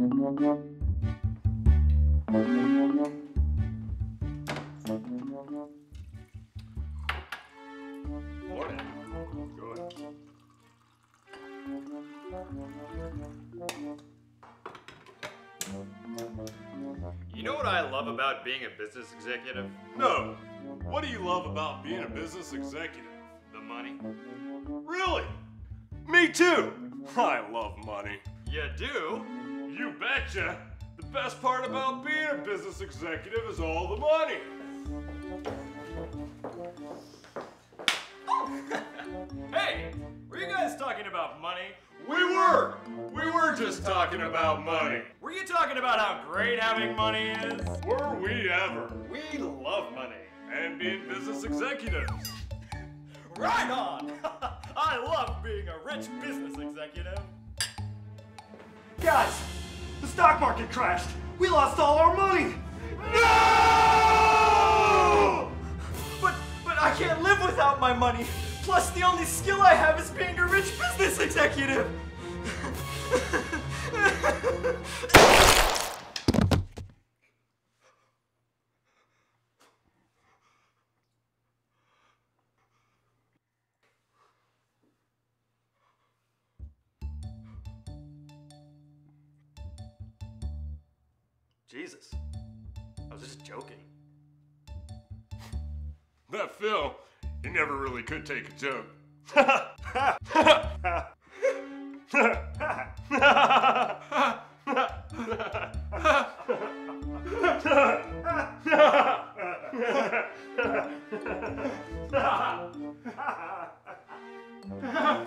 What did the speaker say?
Morning. Good. You know what I love about being a business executive? No. What do you love about being a business executive? The money. Really? Me too. I love money. You do? You betcha. The best part about being a business executive is all the money. Hey, were you guys talking about money? We were. We were just talking about money. Were you talking about how great having money is? Were we ever? We love money. And being business executives. Right on! I love being a rich business executive. Guys, the stock market crashed. We lost all our money. No! But but I can't live without my money. Plus, the only skill I have is being a rich business executive. Jesus. I was just joking. That Phil, he never really could take a joke.